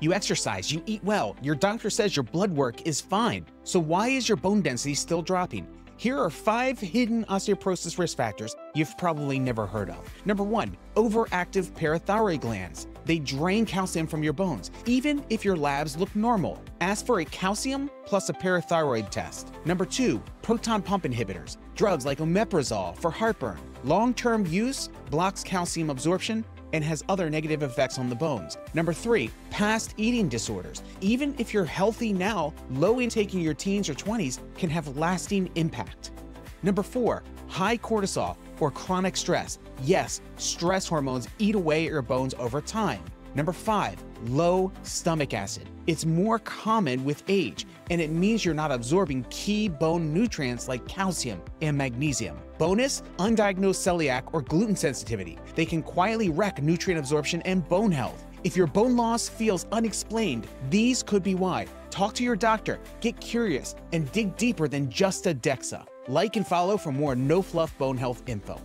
You exercise, you eat well, your doctor says your blood work is fine. So why is your bone density still dropping? Here are five hidden osteoporosis risk factors you've probably never heard of. Number one, overactive parathyroid glands. They drain calcium from your bones, even if your labs look normal. Ask for a calcium plus a parathyroid test. Number two, proton pump inhibitors. Drugs like omeprazole for heartburn. Long-term use blocks calcium absorption and has other negative effects on the bones. Number three, past eating disorders. Even if you're healthy now, low intake in your teens or 20s can have lasting impact. Number four, high cortisol or chronic stress. Yes, stress hormones eat away at your bones over time. Number five, low stomach acid. It's more common with age, and it means you're not absorbing key bone nutrients like calcium and magnesium. Bonus, undiagnosed celiac or gluten sensitivity. They can quietly wreck nutrient absorption and bone health. If your bone loss feels unexplained, these could be why. Talk to your doctor, get curious, and dig deeper than just a DEXA. Like and follow for more no fluff bone health info.